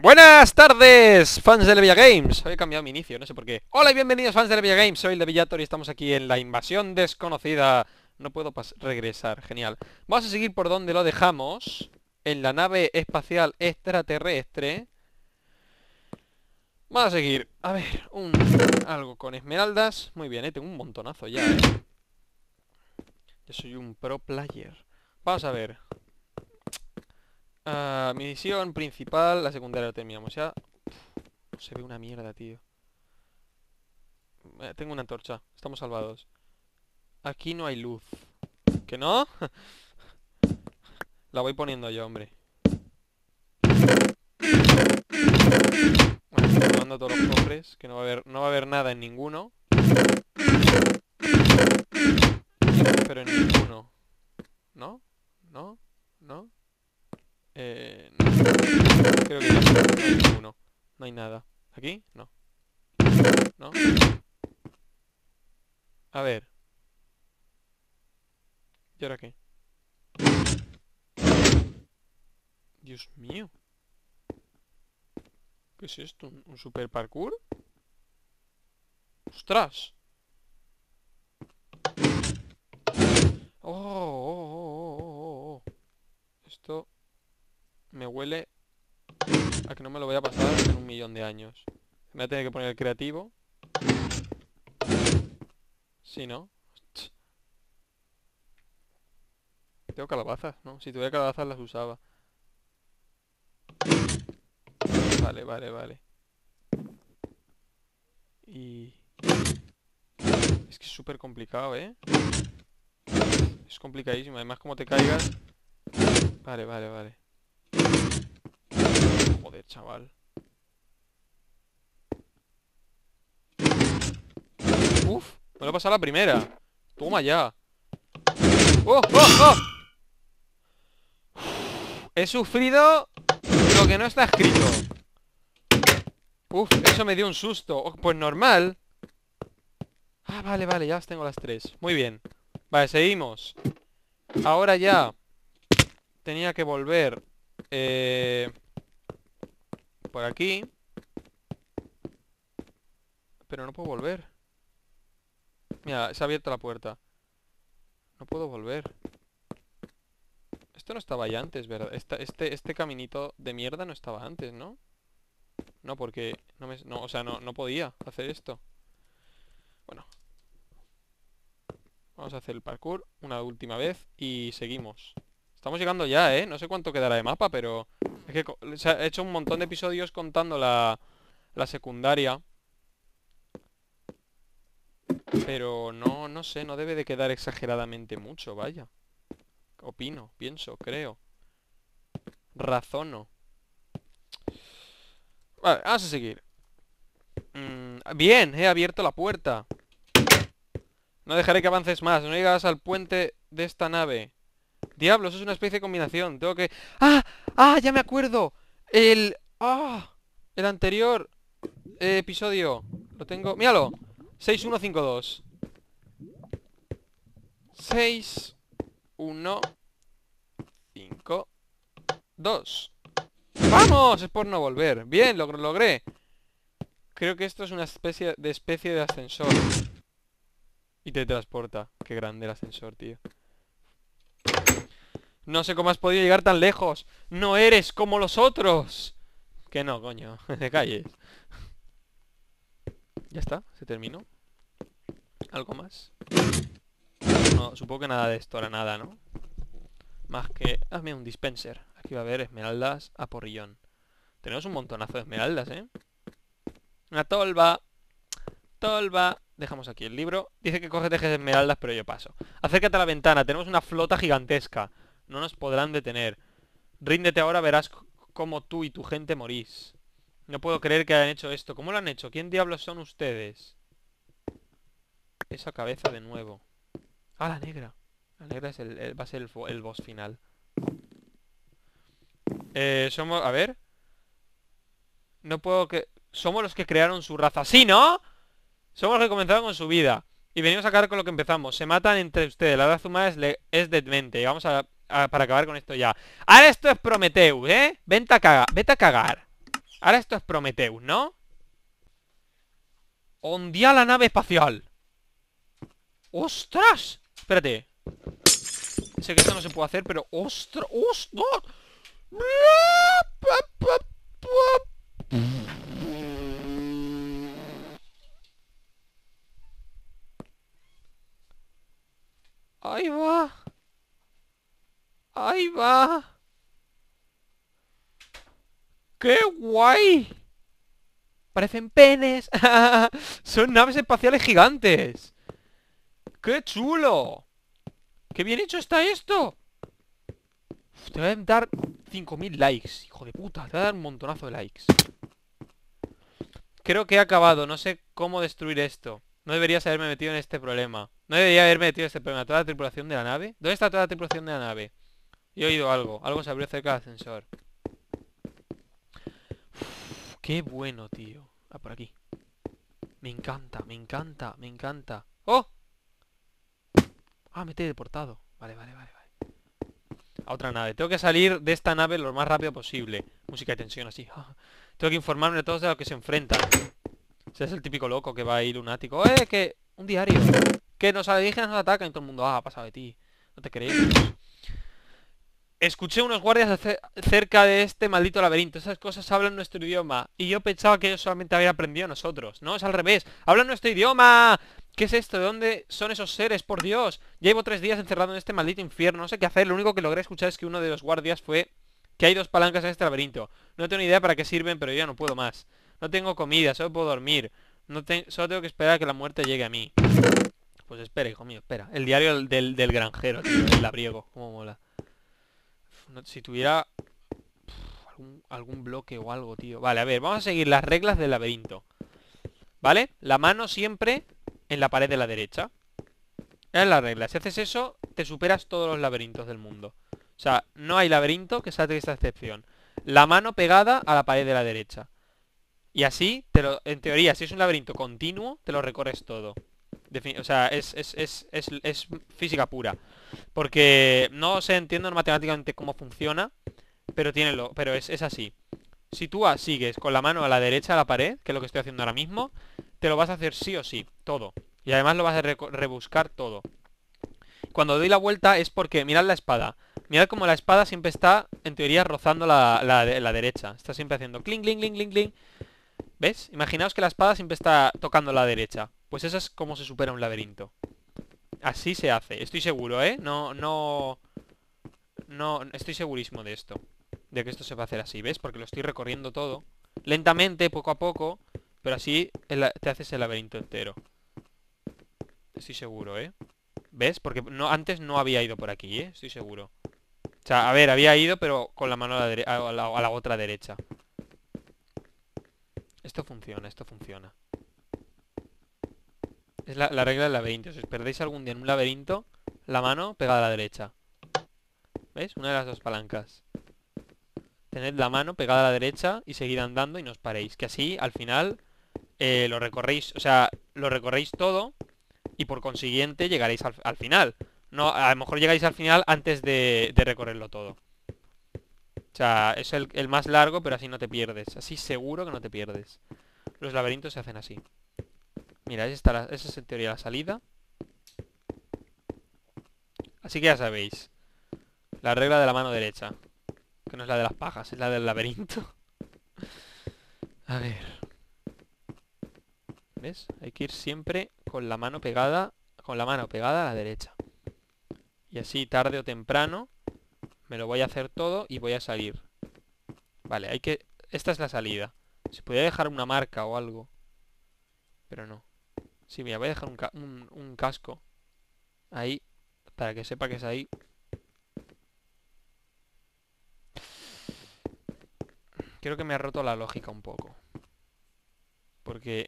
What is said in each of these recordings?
Buenas tardes, fans de Levilla Games. Hoy he cambiado mi inicio, no sé por qué. Hola y bienvenidos fans de Levilla Games, soy Levillator y estamos aquí en la invasión desconocida. No puedo regresar, genial. Vamos a seguir por donde lo dejamos En la nave espacial extraterrestre. Vamos a seguir, a ver, un algo con esmeraldas. Muy bien, eh, tengo un montonazo ya, eh. Yo soy un pro player. Vamos a ver Uh, misión principal, la secundaria la terminamos ya. se ve una mierda, tío. Eh, tengo una antorcha, estamos salvados. Aquí no hay luz. ¿Que no? la voy poniendo yo, hombre. Bueno, todos los cofres, que no va a haber, no va a haber nada en ninguno. Pero en ninguno. ¿No? ¿No? ¿No? Eh, no. Creo que no hay ninguno. No hay nada. ¿Aquí? No. ¿No? A ver. ¿Y ahora qué? Dios mío. ¿Qué es esto? ¿Un, super parkour? ¡Ostras! Oh, oh, oh, oh, oh. Esto me huele a que no me lo voy a pasar en un millón de años. Me voy a tener que poner el creativo. Sí, ¿no? Tengo calabazas, ¿no? Si tuviera calabazas las usaba. Vale, vale, vale. Y... Es que es súper complicado, ¿eh? Es complicadísimo. Además, como te caigas... Vale, vale, vale chaval. Uf, me lo he pasado la primera. Toma ya. ¡Oh, oh, oh! He sufrido lo que no está escrito. Uf, eso me dio un susto. Oh, pues normal. Ah, vale, vale, ya tengo las tres. Muy bien. Vale, seguimos. Ahora ya tenía que volver eh, por aquí. Pero no puedo volver. Mira, se ha abierto la puerta. No puedo volver. Esto no estaba ya antes, ¿verdad? este, este caminito de mierda no estaba antes, ¿no? No, porque... No me, no, o sea, no, no podía hacer esto. Bueno. Vamos a hacer el parkour una última vez y seguimos. Estamos llegando ya, ¿eh? No sé cuánto quedará de mapa, pero... Es que ha hecho un montón de episodios contando la, la secundaria. Pero no, no sé, no debe de quedar exageradamente mucho, vaya. Opino, pienso, creo. Razono. Vale, vamos a seguir. Mm, bien, he abierto la puerta. No dejaré que avances más. No llegas al puente de esta nave. Diablos, es una especie de combinación. Tengo que... ¡Ah! ¡Ah! Ya me acuerdo. El... ¡Ah! El anterior episodio. Lo tengo... Míralo. 6152. 6 1 5 2 ¡Vamos! Es por no volver. Bien, lo logré. Creo que esto es una especie de especie de ascensor. Y te transporta. Qué grande el ascensor, tío. No sé cómo has podido llegar tan lejos. No eres como los otros. Que no, coño. De calles. Ya está, se terminó. ¿Algo más? No, supongo que nada de esto era nada, ¿no? Más que... Hazme un dispenser. Aquí va a haber esmeraldas a porrillón. Tenemos un montonazo de esmeraldas, ¿eh? Una tolva. Tolva. Dejamos aquí el libro. Dice que coge de esmeraldas, pero yo paso. Acércate a la ventana. Tenemos una flota gigantesca. No nos podrán detener. Ríndete ahora, verás cómo tú y tu gente morís. No puedo creer que hayan hecho esto. ¿Cómo lo han hecho? ¿Quién diablos son ustedes? Esa cabeza de nuevo. Ah, la negra. La negra es el, va a ser el, el boss final. Eh, somos... A ver. No puedo que... Somos los que crearon su raza. ¡Sí, no! Somos los que comenzaron con su vida. Y venimos a acabar con lo que empezamos. Se matan entre ustedes. La raza humana es, es demente. Y vamos a para acabar con esto ya. Ahora esto es Prometheus, ¿eh? Vente a cagar, vete a cagar. Ahora esto es Prometheus, ¿no? Ondía la nave espacial ¡Ostras! Espérate Sé que esto no se puede hacer, pero ¡Ostras! ¡Ostras! Ahí va Ahí va ¡Qué guay! Parecen penes Son naves espaciales gigantes ¡Qué chulo! ¡Qué bien hecho está esto! te voy a dar 5.000 likes Hijo de puta, te voy a dar un montonazo de likes Creo que he acabado No sé cómo destruir esto No deberías haberme metido en este problema No debería haberme metido en este problema ¿Toda la tripulación de la nave? ¿Dónde está toda la tripulación de la nave? He oído algo Algo se abrió cerca del ascensor. Qué bueno, tío. Ah, por aquí. Me encanta, me encanta, me encanta. ¡Oh! Ah, me he deportado Vale, vale, vale, vale. A otra nave. Tengo que salir de esta nave lo más rápido posible. Música de tensión así. Tengo que informarme de todos de lo que se enfrentan. Ese es el típico loco que va ahí lunático. ¡Eh, que! Un diario Que nos alienígenas nos atacan y todo el mundo Ah, ha pasado de ti No te crees Escuché unos guardias cerca de este maldito laberinto. Esas cosas hablan nuestro idioma. Y yo pensaba que ellos solamente habían aprendido a nosotros. No, es al revés. ¡Hablan nuestro idioma! ¿Qué es esto? ¿De dónde son esos seres? ¡Por Dios! Llevo tres días encerrado en este maldito infierno. No sé qué hacer. Lo único que logré escuchar es que uno de los guardias fue... Que hay dos palancas en este laberinto. No tengo ni idea para qué sirven, pero yo ya no puedo más. No tengo comida, solo puedo dormir. No Solo tengo que esperar a que la muerte llegue a mí. Pues espera, hijo mío, espera. El diario del, granjero, tío, el labriego. Cómo mola si tuviera algún, bloque o algo, tío. Vale, a ver, vamos a seguir las reglas del laberinto. ¿Vale? La mano siempre en la pared de la derecha. Es la regla. Si haces eso, te superas todos los laberintos del mundo. O sea, no hay laberinto que salte de esta excepción. La mano pegada a la pared de la derecha. Y así, te lo, en teoría, si es un laberinto continuo, te lo recorres todo. O sea, es, es, es, es, física pura. Porque no sé, entiendo matemáticamente cómo funciona, pero tiene lo, pero es, es así. Si tú sigues con la mano a la derecha de la pared, que es lo que estoy haciendo ahora mismo, te lo vas a hacer sí o sí, todo. Y además lo vas a rebuscar todo. Cuando doy la vuelta es porque, mirad la espada. Mirad como la espada siempre está, en teoría, rozando la, la, la derecha. Está siempre haciendo cling, cling, cling, cling, cling. ¿Ves? Imaginaos que la espada siempre está tocando la derecha. Pues eso es como se supera un laberinto. Así se hace, estoy seguro, ¿eh? No, no... No, estoy segurísimo de esto De que esto se va a hacer así, ¿ves? Porque lo estoy recorriendo todo Lentamente, poco a poco Pero así te haces el laberinto entero Estoy seguro, ¿eh? ¿Ves? Porque no, antes no había ido por aquí, ¿eh? Estoy seguro O sea, a ver, había ido pero con la mano a la, a la otra derecha Esto funciona, esto funciona es la, regla del laberinto. Si os perdéis algún día en un laberinto, la mano pegada a la derecha. ¿Veis? Una de las dos palancas. Tened la mano pegada a la derecha y seguid andando y no os paréis. Que así, al final, eh, lo recorréis, o sea, lo recorréis todo y por consiguiente llegaréis al, final. No, a lo mejor llegáis al final antes de, recorrerlo todo. O sea, es el, el más largo, pero así no te pierdes. Así seguro que no te pierdes. Los laberintos se hacen así. Mira, esa, esa es en teoría la salida. Así que ya sabéis. La regla de la mano derecha. Que no es la de las pajas, es la del laberinto. A ver. ¿Ves? Hay que ir siempre con la mano pegada. Con la mano pegada a la derecha. Y así tarde o temprano. Me lo voy a hacer todo y voy a salir. Vale, hay que... Esta es la salida. Se podría dejar una marca o algo. Pero no. Sí, mira, voy a dejar un, casco ahí para que sepa que es ahí. Creo que me ha roto la lógica un poco. Porque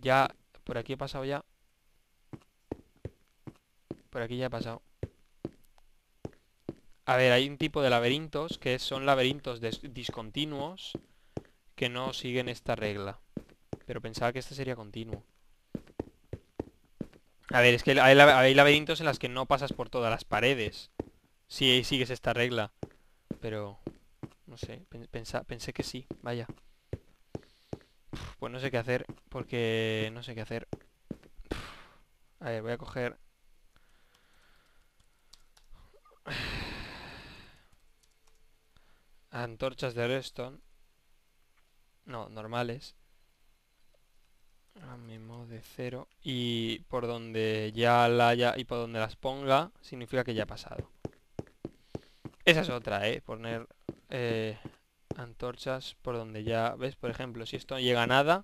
ya... Por aquí he pasado ya. Por aquí ya he pasado. A ver, hay un tipo de laberintos que son laberintos discontinuos que no siguen esta regla. Pero pensaba que este sería continuo. A ver, es que hay, laberintos en las que no pasas por todas las paredes. Si sigues esta regla. Pero... No sé, pensé que sí, vaya. pues no sé qué hacer, porque no sé qué hacer. A ver, voy a coger... Antorchas de redstone. No, normales. A mismo de cero. Y por donde ya la haya y por donde las ponga, significa que ya ha pasado. Esa es otra, ¿eh? Poner eh, antorchas por donde ya... ¿Ves? Por ejemplo, si esto no llega a nada,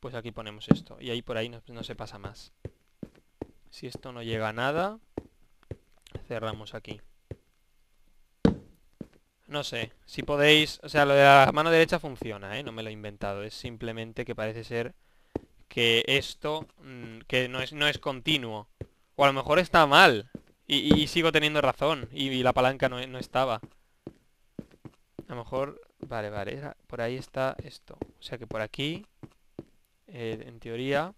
pues aquí ponemos esto. Y ahí por ahí no, no se pasa más. Si esto no llega a nada, cerramos aquí. No sé, si podéis... O sea, lo de la mano derecha funciona, ¿eh? No me lo he inventado. Es simplemente que parece ser que esto... Mm, que no es, no es continuo. O a lo mejor está mal. Y, sigo teniendo razón. Y, la palanca no, no, estaba. A lo mejor... Vale, vale. por ahí está esto. O sea que por aquí... Eh, en teoría...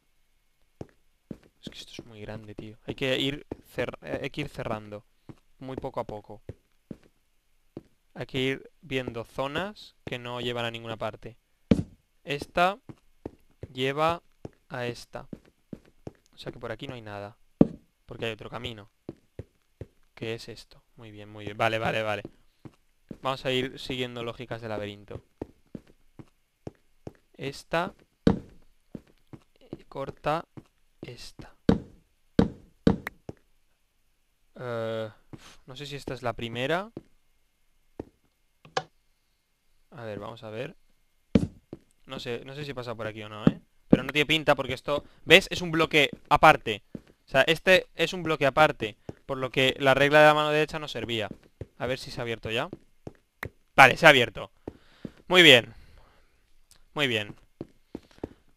Es que esto es muy grande, tío. Hay que ir, hay que ir cerrando. Muy poco a poco. Hay que ir viendo zonas que no llevan a ninguna parte. Esta lleva a esta. O sea que por aquí no hay nada. Porque hay otro camino. ¿Qué es esto? Muy bien, muy bien. Vale, vale, vale. Vamos a ir siguiendo lógicas de laberinto. Esta corta esta. Eh, no sé si esta es la primera. A ver, vamos a ver. No sé, no sé si pasa por aquí o no, ¿eh? Pero no tiene pinta porque esto... ¿Ves? Es un bloque aparte. O sea, este es un bloque aparte. Por lo que la regla de la mano derecha no servía. A ver si se ha abierto ya. Vale, se ha abierto. Muy bien. Muy bien.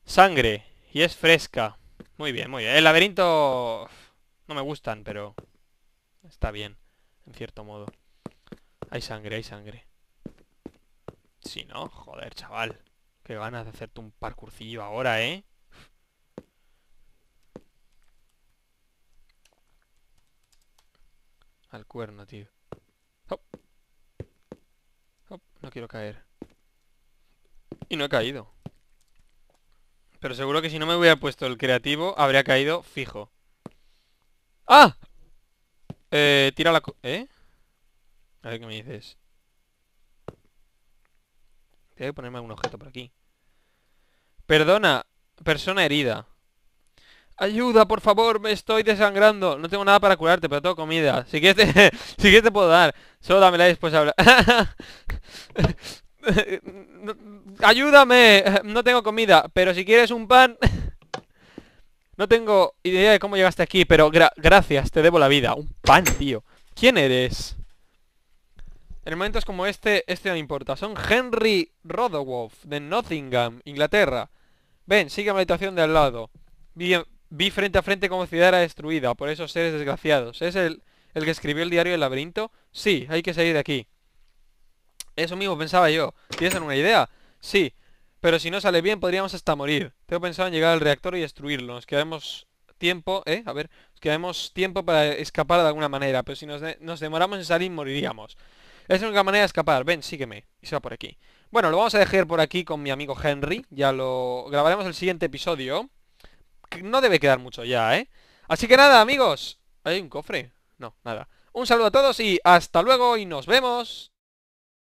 Sangre. Y es fresca. Muy bien, muy bien. El laberinto... No me gustan, pero... Está bien. En cierto modo. Hay sangre, hay sangre. Si no, joder, chaval. Qué ganas de hacerte un parkourcillo ahora, ¿eh? Al cuerno, tío. No quiero caer. Y no he caído. Pero seguro que si no me hubiera puesto el creativo, habría caído fijo. ¡Ah! Eh, tira la... ¿Eh? A ver qué me dices. Tengo que ponerme algún objeto por aquí. Perdona, persona herida. Ayuda, por favor, me estoy desangrando. No tengo nada para curarte, pero tengo comida. Si quieres te, si quieres te puedo dar. Solo dámela después hablar. Ayúdame. No tengo comida, pero si quieres un pan... No tengo idea de cómo llegaste aquí, pero gracias, te debo la vida. Un pan, tío. ¿Quién eres? En momentos como este, este no importa. Son Henry Rodowolf, de Nottingham, Inglaterra. Ven, sigue a la habitación de al lado. Vi, vi, frente a frente como ciudad era destruida por esos seres desgraciados. ¿Es el, el que escribió el diario del laberinto? Sí, hay que salir de aquí. Eso mismo pensaba yo. ¿Tienes alguna idea? Sí, pero si no sale bien podríamos hasta morir. Tengo pensado en llegar al reactor y destruirlo. Nos quedamos tiempo, ¿eh? A ver, nos quedamos tiempo para escapar de alguna manera. Pero si nos, nos demoramos en salir moriríamos. Es la única manera de escapar. Ven, sígueme. Y se va por aquí. Bueno, lo vamos a dejar por aquí con mi amigo Henry. Ya lo grabaremos el siguiente episodio. No debe quedar mucho ya, ¿eh? Así que nada, amigos. ¿Hay un cofre? No, nada. Un saludo a todos y hasta luego y nos vemos.